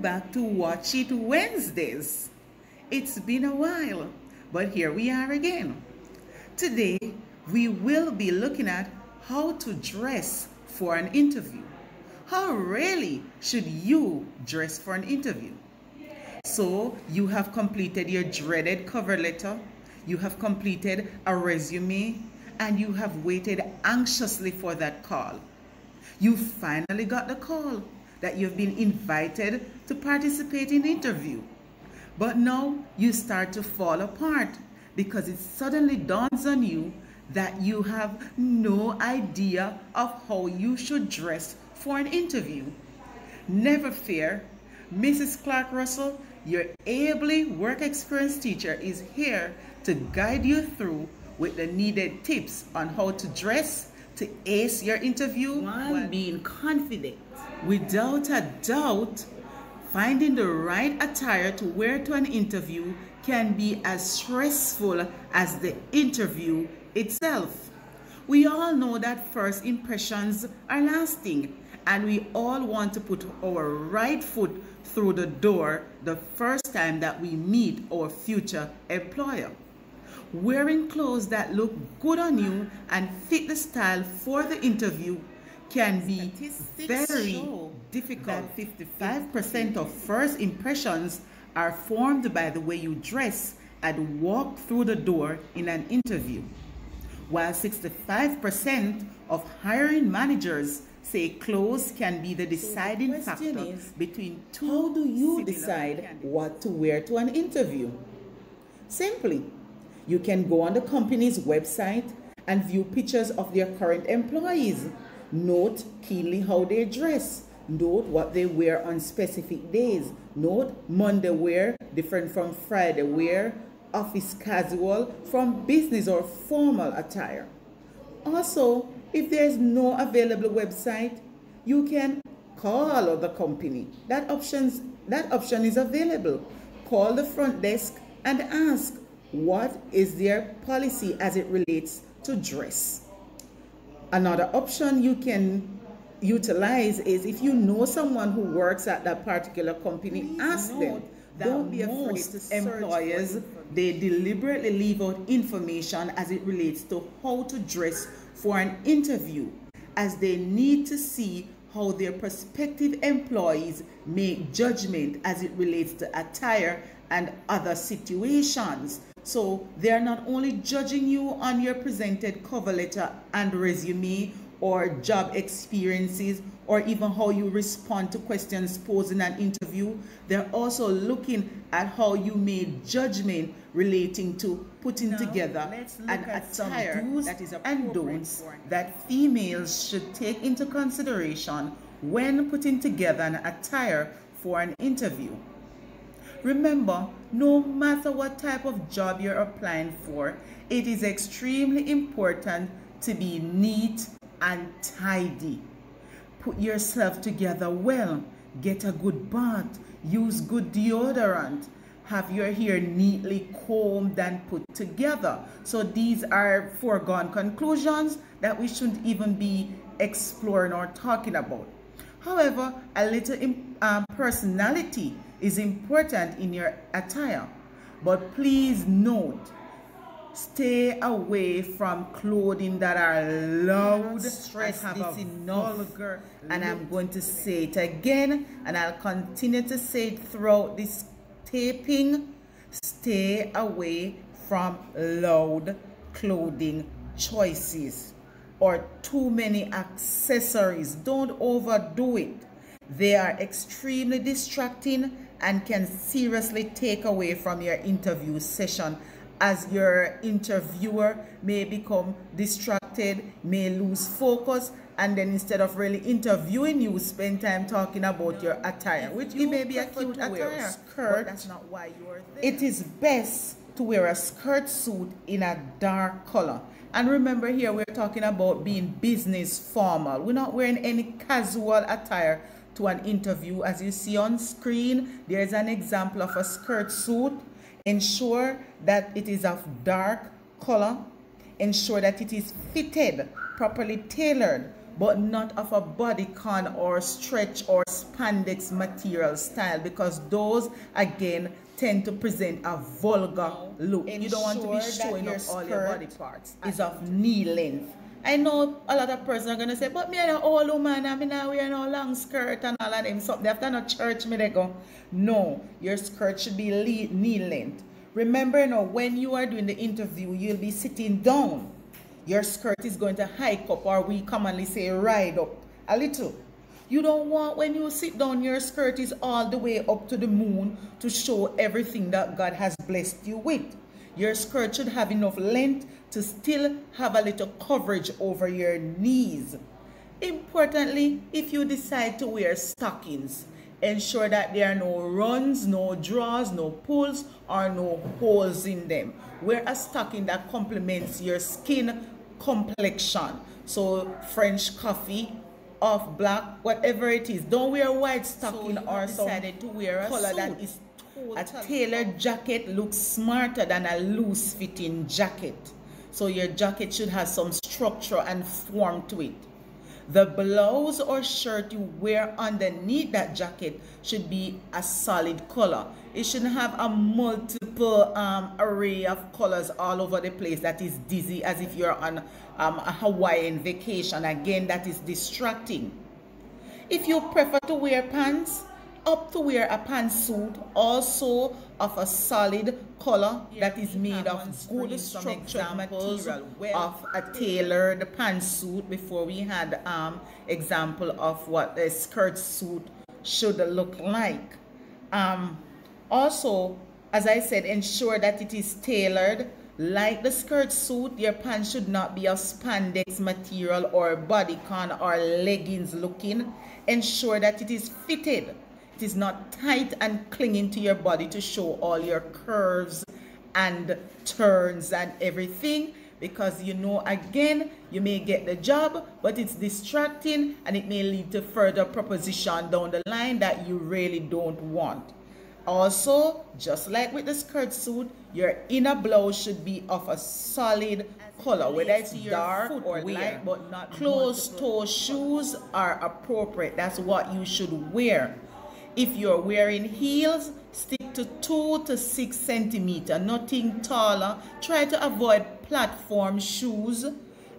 back to Watch It Wednesdays. It's been a while, but here we are again. Today, we will be looking at how to dress for an interview. How really should you dress for an interview? So, you have completed your dreaded cover letter, you have completed a resume, and you have waited anxiously for that call. You finally got the call that you've been invited to participate in the interview. But now you start to fall apart because it suddenly dawns on you that you have no idea of how you should dress for an interview. Never fear, Mrs. Clarke Russell, your ably work experience teacher is here to guide you through with the needed tips on how to dress to ace your interview while being confident. Without a doubt, finding the right attire to wear to an interview can be as stressful as the interview itself. We all know that first impressions are lasting and we all want to put our right foot through the door the first time that we meet our future employer. Wearing clothes that look good on you and fit the style for the interview can be very difficult. 55% of first impressions are formed by the way you dress and walk through the door in an interview. While 65% of hiring managers say clothes can be the deciding so the factor is, between two How do you decide candidates. what to wear to an interview? Simply, you can go on the company's website and view pictures of their current employees. Note keenly how they dress. Note what they wear on specific days. Note Monday wear different from Friday wear, office casual from business or formal attire. Also, if there is no available website, you can call the company. That options that option is available. Call the front desk and ask what is their policy as it relates to dress. Another option you can utilize is if you know someone who works at that particular company, Please ask them. that Don't be afraid to employers they deliberately leave out information as it relates to how to dress for an interview as they need to see how their prospective employees make judgment as it relates to attire and other situations so they are not only judging you on your presented cover letter and resume or job experiences or even how you respond to questions posed in an interview. They're also looking at how you made judgment relating to putting Now, together an at some attire do's that is and don'ts don'ts for an that females should take into consideration when putting together an attire for an interview. Remember, no matter what type of job you're applying for, it is extremely important to be neat and tidy. Put yourself together well, get a good bath, use good deodorant, have your hair neatly combed and put together. So these are foregone conclusions that we shouldn't even be exploring or talking about. However, a little um, personality is important in your attire. But please note, stay away from clothing that are loud stress and have this enough. vulgar. And I'm going to say it again, and I'll continue to say it throughout this taping. Stay away from loud clothing choices or too many accessories. Don't overdo it. They are extremely distracting and can seriously take away from your interview session as your interviewer may become distracted, may lose focus, and then instead of really interviewing you, spend time talking about your attire, which it may be a cute wear a attire, skirt, that's not why you're there. It is best to wear a skirt suit in a dark color. And remember here, we're talking about being business formal. We're not wearing any casual attire to an interview. As you see on screen, there's an example of a skirt suit. Ensure that it is of dark color. Ensure that it is fitted, properly tailored but not of a bodycon or stretch or spandex material style because those again tend to present a vulgar look. Ensure you don't want to be showing off all your body parts. Is of knee length. I know a lot of persons are gonna say, but me and an old woman, I mean uh, I wear no long skirt and all of them. Something after no church me they go. No, your skirt should be knee length. Remember now, when you are doing the interview, you'll be sitting down. Your skirt is going to hike up, or we commonly say ride up a little. You don't want when you sit down, your skirt is all the way up to the moon to show everything that God has blessed you with. Your skirt should have enough length to still have a little coverage over your knees. Importantly, if you decide to wear stockings, ensure that there are no runs, no draws, no pulls, or no holes in them. Wear a stocking that complements your skin complexion. So French coffee, off black, whatever it is. Don't wear white stocking you or have some to wear a color that suit. is a tailored jacket looks smarter than a loose fitting jacket. So your jacket should have some structure and form to it. The blouse or shirt you wear underneath that jacket should be a solid color. It shouldn't have a multiple um, array of colors all over the place that is dizzy as if you're on um, a Hawaiian vacation. Again, that is distracting. If you prefer to wear pants, up to wear a pantsuit also of a solid color that is made of good structured material of a tailored pantsuit before we had um example of what a skirt suit should look like. Um also as i said ensure that it is tailored. Like the skirt suit your pants should not be of spandex material or bodycon or leggings looking. Ensure that it is fitted it is not tight and clinging to your body to show all your curves and turns and everything because you know again you may get the job but it's distracting and it may lead to further proposition down the line that you really don't want. Also just like with the skirt suit your inner blouse should be of a solid color whether it's dark or light but not closed toe shoes are appropriate. That's what you should wear if you're wearing heels, stick to two to six centimeter, nothing taller. Try to avoid platform shoes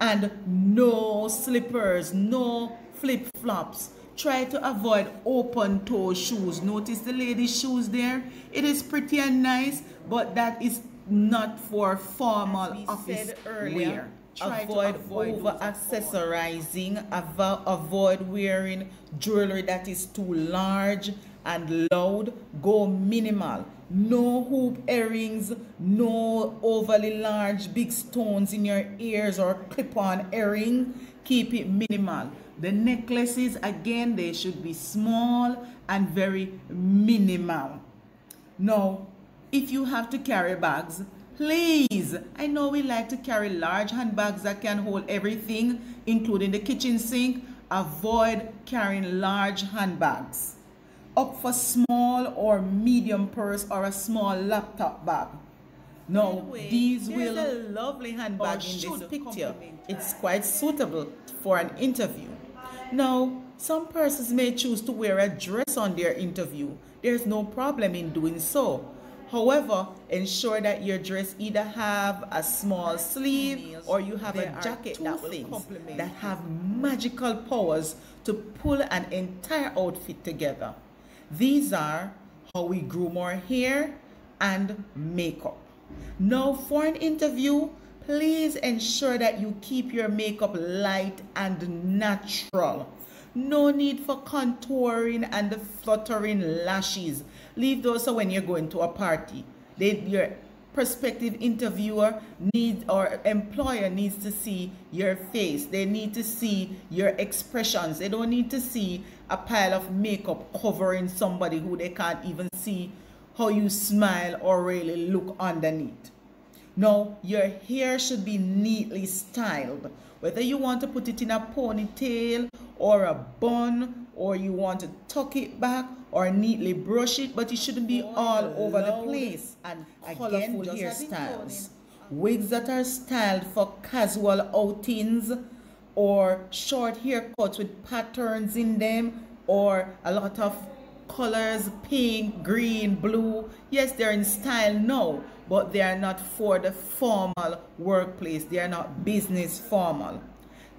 and no slippers, no flip flops. Try to avoid open toe shoes. Notice the lady's shoes there? It is pretty and nice, but that is not for formal office earlier, wear. Try avoid, avoid over accessorizing, avo- avoid wearing jewelry that is too large and loud. Go minimal. No hoop earrings, no overly large big stones in your ears or clip on earring. Keep it minimal. The necklaces, again, they should be small and very minimal. Now, if you have to carry bags, please, I know we like to carry large handbags that can hold everything, including the kitchen sink. Avoid carrying large handbags. Opt for small or medium purse or a small laptop bag. Now, By the way, these will a lovely handbag in this picture. It's quite suitable for an interview. Now, some persons may choose to wear a dress on their interview. There's no problem in doing so. However, ensure that your dress either have a small sleeve or you have There a jacket that will that have magical powers to pull an entire outfit together. These are how we groom our hair and makeup. Now, for an interview, please ensure that you keep your makeup light and natural. No need for contouring and the fluttering lashes. Leave those for when you're going to a party. They, your prospective interviewer needs or employer needs to see your face. They need to see your expressions. They don't need to see a pile of makeup covering somebody who they can't even see how you smile or really look underneath. Now, your hair should be neatly styled. Whether you want to put it in a ponytail or a bun, or you want to tuck it back or neatly brush it, but it shouldn't be all over the place. And again, just hairstyles. Wigs that are styled for casual outings or short haircuts with patterns in them or a lot of colors pink green blue yes they're in style now but they are not for the formal workplace they are not business formal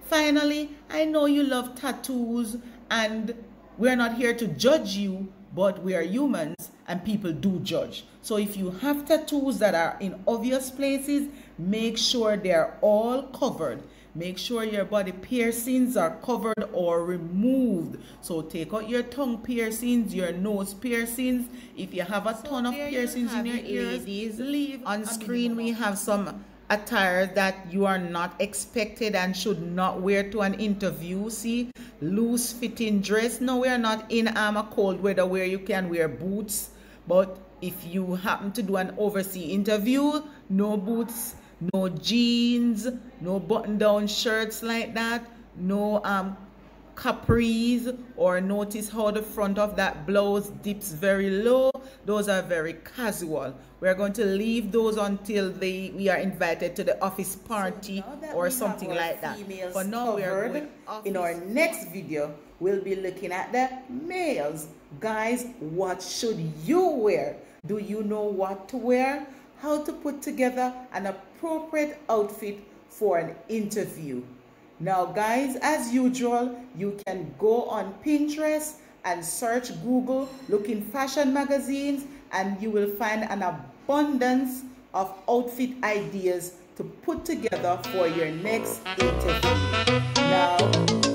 finally i know you love tattoos and we're not here to judge you but we are humans and people do judge so if you have tattoos that are in obvious places make sure they're all covered Make sure your body piercings are covered or removed. So take out your tongue piercings, your nose piercings. If you have a so ton of piercings you in your ears, ladies, leave. On screen we have some attire that you are not expected and should not wear to an interview. See, loose fitting dress. No, we are not in um, a cold weather where you can wear boots. But if you happen to do an overseas interview, no boots no jeans, no button down shirts like that, no um capris or notice how the front of that blouse dips very low those are very casual. We're going to leave those until they we are invited to the office party so or something like that. for now we are going in our next video we'll be looking at the males. Guys what should you wear? Do you know what to wear? How to put together an appropriate outfit for an interview. Now guys, as usual, you can go on Pinterest and search Google, look in fashion magazines, and you will find an abundance of outfit ideas to put together for your next interview. Now,